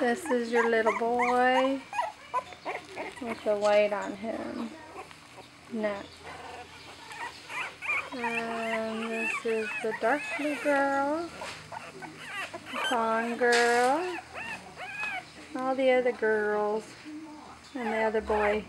This is your little boy with the white on him neck. And this is the dark blue girl, the fawn girl, all the other girls, and the other boy.